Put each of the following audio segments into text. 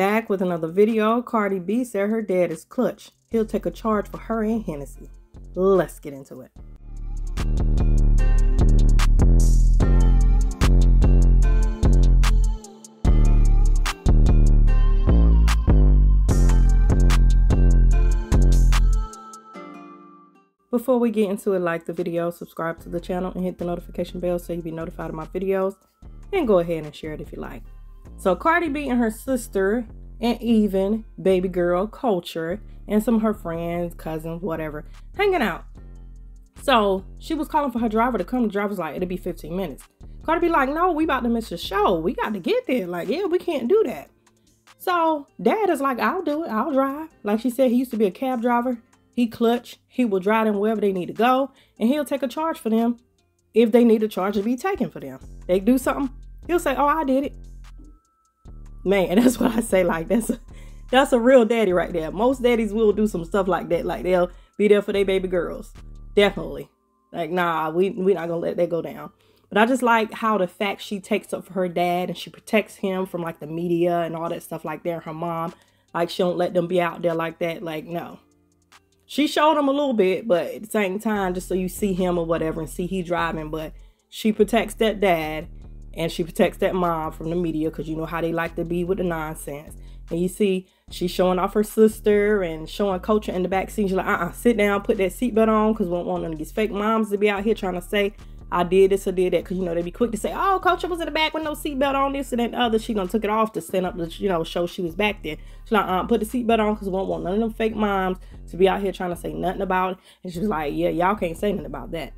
Back with another video, Cardi B said her dad is clutch. He'll take a charge for her and Hennessy. Let's get into it. Before we get into it, like the video, subscribe to the channel, and hit the notification bell so you'll be notified of my videos. And go ahead and share it if you like. So Cardi B and her sister, and even baby girl Kulture, and some of her friends, cousins, whatever, hanging out. So she was calling for her driver to come. The driver's like, it'll be 15 minutes. Cardi B like, no, we about to miss the show. We got to get there. Like, yeah, we can't do that. So dad is like, I'll do it. I'll drive. Like she said, he used to be a cab driver. He clutch. He will drive them wherever they need to go, and he'll take a charge for them if they need a charge to be taken for them. They do something, he'll say, "Oh, I did it." Man, that's what I say. Like that's a, that's a real daddy right there. Most daddies will do some stuff like that. Like they'll be there for their baby girls. Definitely. Like nah, we we not gonna let that go down. But I just like how the fact she takes up for her dad and she protects him from like the media and all that stuff like that. Her mom, like she don't let them be out there like that. Like no, she showed him a little bit, but at the same time, just so you see him or whatever and see he driving. But she protects that dad and she protects that mom from the media because you know how they like to be with the nonsense. And you see, she's showing off her sister and showing Kulture in the back seat. She's like, uh uh sit down, put that seatbelt on because we don't want none of these fake moms to be out here trying to say, I did this or did that. Because, you know, they be quick to say, oh, Kulture was in the back with no seatbelt on, this and that and other. She done took it off to stand up to, you know, show she was back there. She's like, uh, put the seatbelt on because we don't want none of them fake moms to be out here trying to say nothing about it. And she was like, yeah, y'all can't say nothing about that.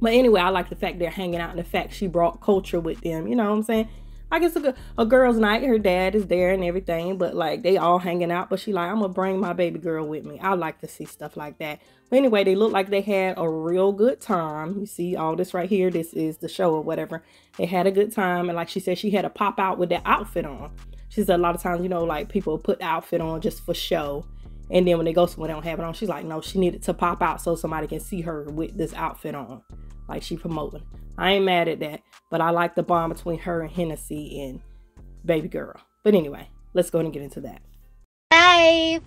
But anyway, I like the fact they're hanging out and the fact she brought Kulture with them. You know what I'm saying? I guess a, a girl's night. Her dad is there and everything, but like they all hanging out. But she like, I'm gonna bring my baby girl with me. I like to see stuff like that. But anyway, they look like they had a real good time. You see all this right here. This is the show or whatever. They had a good time, and like she said, she had to pop out with that outfit on. She said a lot of times, you know, like people put outfit on just for show. And then when they go somewhere, they don't have it on. She's like, no, she needed to pop out so somebody can see her with this outfit on. Like she promoting. I ain't mad at that. But I like the bond between her and Hennessy and Baby Girl. But anyway, let's go and get into that. Live.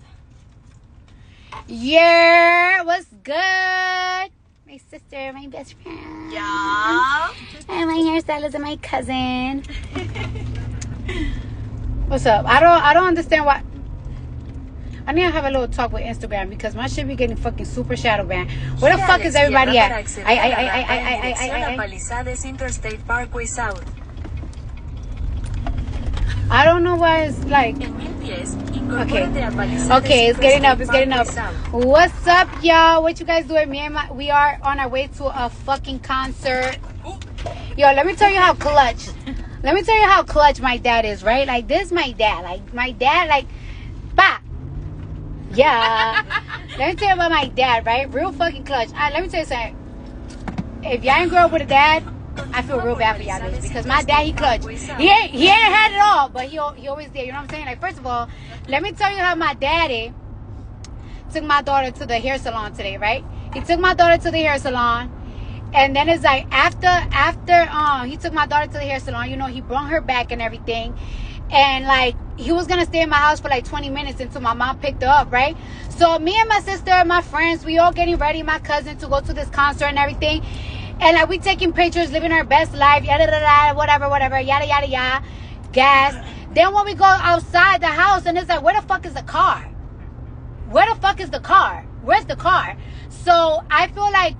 Yeah, what's good? My sister, my best friend. Yeah. And my hairstylist and my cousin. what's up? I don't I don't understand why I need to have a little talk with Instagram because my shit be getting fucking super shadow banned. Where the fuck is everybody at? I, I, I, I, I, I, I don't know why it's like. Okay. Okay, it's getting up. It's getting up. What's up, y'all? What you guys doing? Me and my, we are on our way to a fucking concert. Yo, let me tell you how clutch. let me tell you how clutch my dad is, right? Like this, my dad. Like my dad, like yeah. let me tell you about my dad, right? Real fucking clutch. Let me tell you something. If y'all ain't grow up with a dad, I feel real bad for y'all because my dad he clutch. He ain't he ain't had it all, but he he always did. You know what I'm saying? Like first of all, let me tell you how my daddy took my daughter to the hair salon today, right? He took my daughter to the hair salon. And then it's like after after um he took my daughter to the hair salon, you know, he brought her back and everything. And like he was gonna stay in my house for like 20 minutes until my mom picked up, right? So me and my sister and my friends, we all getting ready, my cousin to go to this concert and everything. And like we taking pictures, living our best life, yada yada yada, whatever, whatever, yada yada yada, gas. Then when we go outside the house and it's like, where the fuck is the car? Where the fuck is the car? Where's the car? So I feel like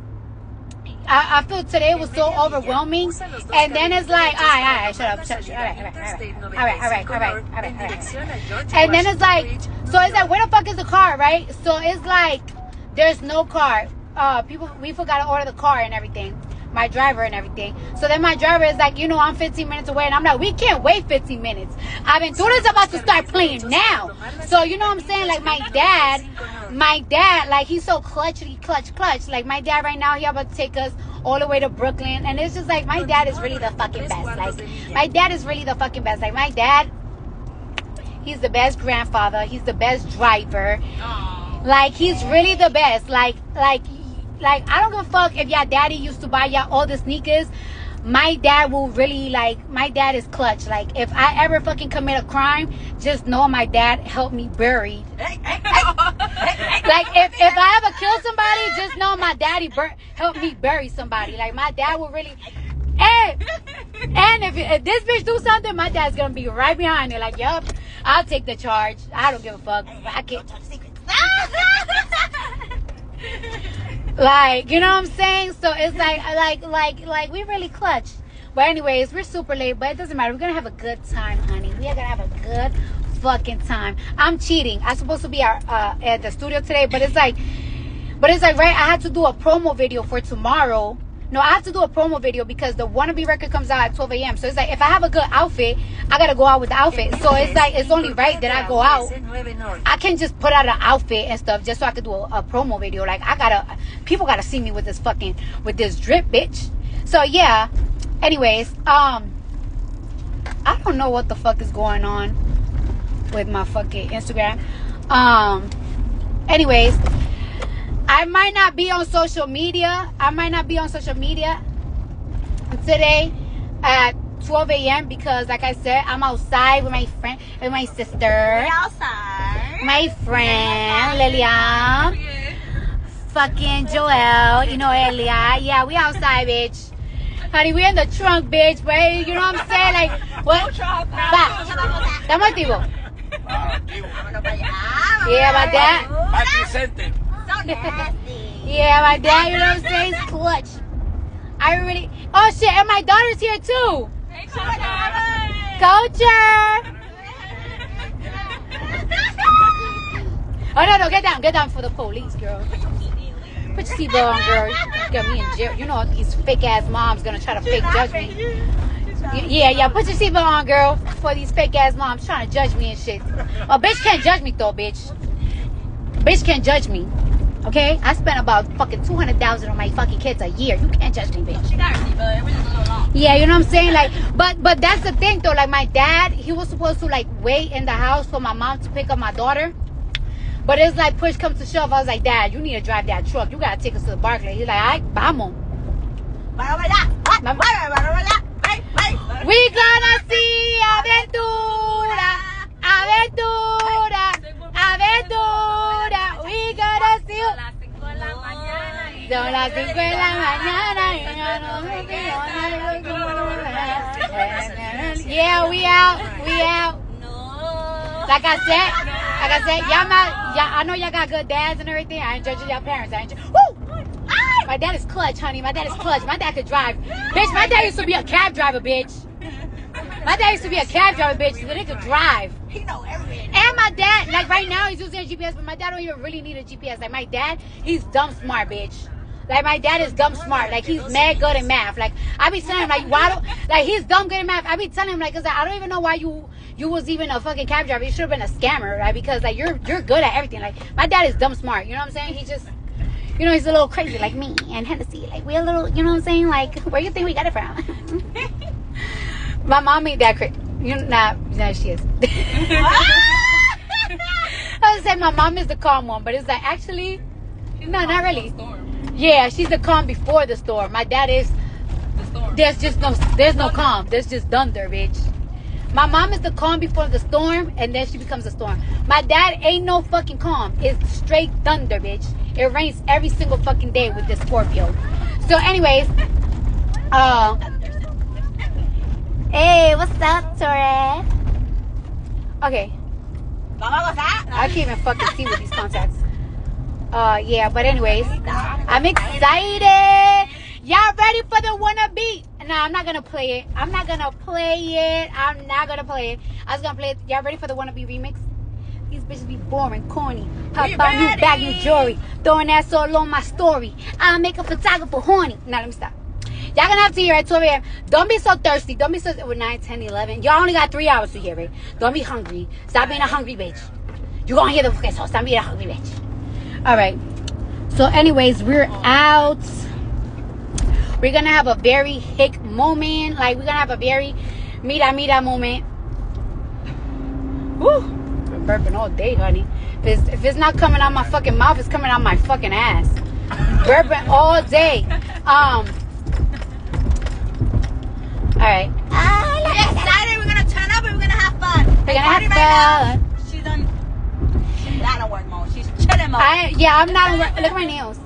I, I feel today was so overwhelming. And then it's like, all right, all right, shut up, shut up, all right, all right, all right, all right, all right, all right, all right, all right. And then it's like, so it's like, where the fuck is the car, right? So it's like, there's no car. Uh, people, we forgot to order the car and everything. My driver and everything. So then my driver is like, you know, I'm 15 minutes away, and I'm like, we can't wait 15 minutes. I've been doing Aventura's about to start playing now. So you know what I'm saying? Like my dad, my dad, like he's so clutchly, clutch, clutch. Like my dad right now, he about to take us all the way to Brooklyn, and it's just like my dad is really the fucking best. Like my dad is really the fucking best. Like my dad, he's the best grandfather. He's the best driver. Like he's really the best. Like like like I don't give a fuck if your daddy used to buy y'all all the sneakers. my dad will really like my dad is clutch. Like if I ever fucking commit a crime, just know my dad helped me bury. like if if I ever kill somebody, just know my daddy bur- helped me bury somebody. Like my dad will really. And, and if, if this bitch do something, my dad's gonna be right behind it. Like, yup, I'll take the charge. I don't give a fuck. I can't. Like you know what i'm saying? So it's like like like like we really clutch. But anyways we're super late but it doesn't matter. We're gonna have a good time honey. We are gonna have a good fucking time. I'm cheating. I'm supposed to be our, uh, at the studio today but it's like but it's like right i had to do a promo video for tomorrow no, I have to do a promo video because the wannabe record comes out at 12 a.m. So it's like if I have a good outfit, I gotta go out with the outfit. So it's like it's only right that I go out. I can just put out an outfit and stuff just so I could do a, a promo video. Like I gotta, people gotta see me with this fucking with this drip, bitch. So yeah. Anyways, um, I don't know what the fuck is going on with my fucking Instagram. Um, anyways. I might not be on social media. I might not be on social media today at 12 a.m. because, like I said, I'm outside with my friend, with my sister. We're outside. My friend, Lilian. Fucking Joel. You know Elia. Yeah, we outside, bitch. Honey, we in the trunk, bitch. But you know what I'm saying? Like, what? Va. Estamos activos. Yeah, my dad. Yeah, my dad, you know what I'm saying? He's clutch. I really. Oh shit, and my daughter's here too. Kulture. Oh no, no, get down, get down for the police, girl. Put your seatbelt on, girl. You got me in jail. You know these fake ass moms gonna try to fake judge me. Yeah, yeah, put your seatbelt on, girl. For these fake ass moms trying to judge me and shit. A bitch can't judge me though, bitch. Bitch can't judge me. Okay? I spent about fucking 200000 on my fucking kids a year. You can't judge me, bitch. She got her seatbelt. We're just a little long. Yeah, you know what I'm saying? Like, but but that's the thing though. Like my dad, he was supposed to like wait in the house for my mom to pick up my daughter. But it's like push comes to shove. I was like, Dad, you need to drive that truck. You gotta take us to the Barclay. He's like, Ay, vamos. Vamos allá. Vamos allá. Ay, ay. We gonna see aventura, aventura, aventura. We gonna see. Son las 5 de la mañana. y yo no me nada. Yeah, we out. We out. No. Like I said, like I said, y'all not, y'all, I know y'all got good dads and everything. I ain't judging y'all parents. I ain't ju- Woo! My dad is clutch, honey. My dad is clutch. My dad could drive. Bitch, my dad used to be a cab driver, bitch. My dad used to be a cab driver, bitch. So they could drive. He know everything. And my dad, like right now, he's using a GPS, but my dad don't even really need a GPS. Like my dad, he's dumb smart, bitch. Like my dad is dumb smart. Like he's mad good at math. Like I be telling him, like why don't, like he's dumb good at math. I be telling him, like, cause I don't even know why you you was even a fucking cab driver. You should have been a scammer, right? Because like you're you're good at everything. Like my dad is dumb smart. You know what I'm saying? He just. You know, he's a little crazy like me and Hennessy. Like, we're a little, you know what I'm saying? Like, where you think we got it from? my mom ain't that crazy. You know, nah, nah, she is. I would say my mom is the calm one, but it's like actually, no, not really. Yeah, she's the calm before the storm. My dad is. The storm. There's just no, there's no calm. There's just thunder, bitch. My mom is the calm before the storm, and then she becomes a storm. My dad ain't no fucking calm. It's straight thunder, bitch. It rains every single fucking day with this Scorpio. So, anyways, uh, hey, what's up, Torre? Okay, Vamos a gozar. I can't even fucking see with these contacts. Uh, yeah, but anyways, I'm excited. Y'all ready for the wanna be? No, I'm not gonna play it. I'm not gonna play it. I'm not gonna play it. I was gonna play it. Y'all ready for the wanna be remix? These bitches be boring, corny. Pop out new bag, new jewelry. Throwing that all on my story. I'll make a photographer horny. Now let me stop. Y'all gonna have to hear at 12 a.m. Don't be so thirsty. Don't be so with 9, 10, 11. Y'all only got three hours to hear it. Don't be hungry. Stop being a hungry bitch. You gonna hear the fucking song. Stop being a hungry bitch. All right. So, anyways, we're out. We're gonna have a very hick moment. Like we're gonna have a very mira mira moment. Woo! Been burping all day, honey. If it's, if it's not coming out my fucking mouth, it's coming out my fucking ass. burping all day. Um. All right. Ah, we're excited. We're gonna turn up and we're gonna have fun. We're gonna have fun. now. She's on. She's not on work mode. She's chilling mode. I yeah, I'm not. Look at my nails.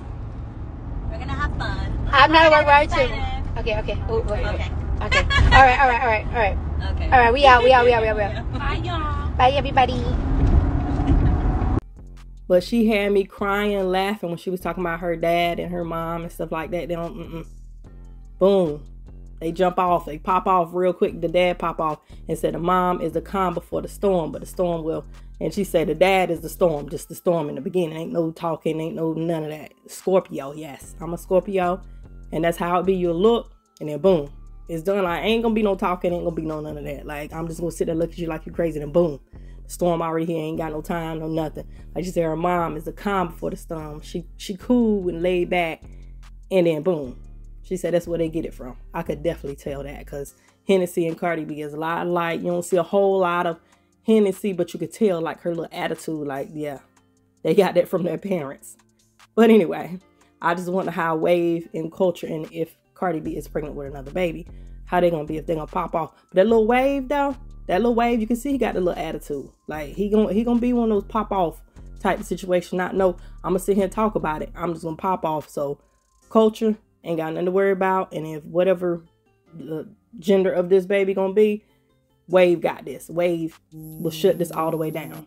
we're gonna have fun. I'm not a work I'm too. Okay, okay. Ooh, wait, wait. Okay. Okay. All right, all right, all right, all right. Okay. All right, we out, we out, we out, we out, we out. Bye, y'all. Bye, everybody. But she had me crying laughing when she was talking about her dad and her mom and stuff like that. They don't, mm-mm. boom. They jump off. They pop off real quick. The dad pop off and said the mom is the calm before the storm, but the storm will. And she said the dad is the storm, just the storm in the beginning. Ain't no talking, ain't no none of that. Scorpio, yes. I'm a Scorpio. And that's how it be. You'll look and then boom. It's done. Like ain't gonna be no talking, ain't gonna be no none of that. Like I'm just gonna sit there look at you like you're crazy, and boom, storm already here. Ain't got no time, no nothing. Like she said, her mom is the calm before the storm. She she cool and laid back, and then boom. She said that's where they get it from. I could definitely tell that because Hennessy and Cardi B is a lot like you don't see a whole lot of Hennessy, but you could tell like her little attitude. Like yeah, they got that from their parents. But anyway, I just wonder how Wave in Kulture and if Cardi B is pregnant with another baby, how they gonna be if they gonna pop off. But that little Wave though, that little Wave, you can see he got a little attitude. Like he gonna he gonna be one of those pop off type of situation. Not no, I'm gonna sit here and talk about it. I'm just gonna pop off. So Kulture ain't got nothing to worry about. And if whatever the gender of this baby gonna be, Wave got this. Wave will shut this all the way down.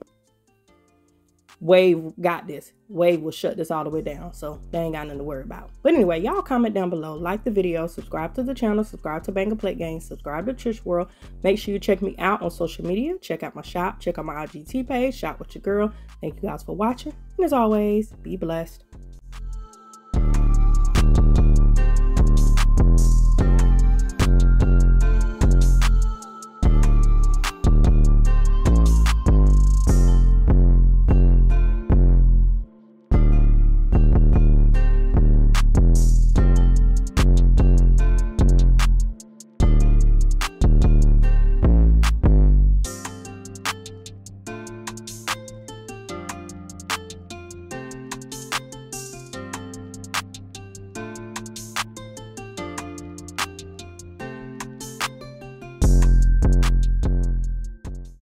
Wave got this. Wave will shut this all the way down. So they ain't got nothing to worry about. But anyway, y'all comment down below, like the video, subscribe to the channel, subscribe to Bang A Plate Gang, subscribe to Trish World. Make sure you check me out on social media. Check out my shop. Check out my IGT page. Shop with your girl. Thank you guys for watching. And as always, be blessed.